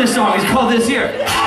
this song. It's called This Year.